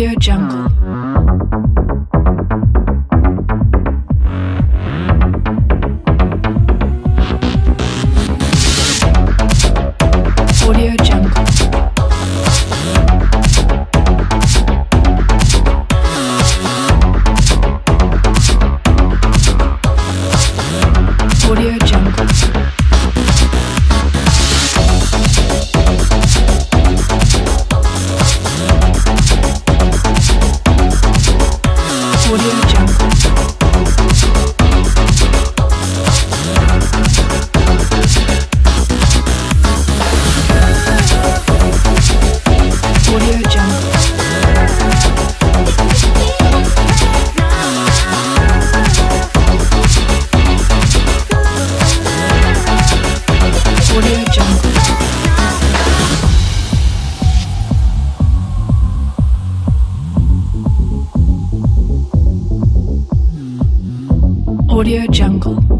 Your Jungle. Your Jungle.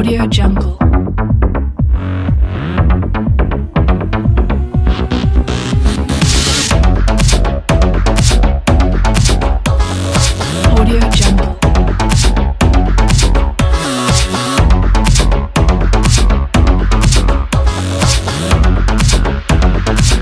Audio Jungle.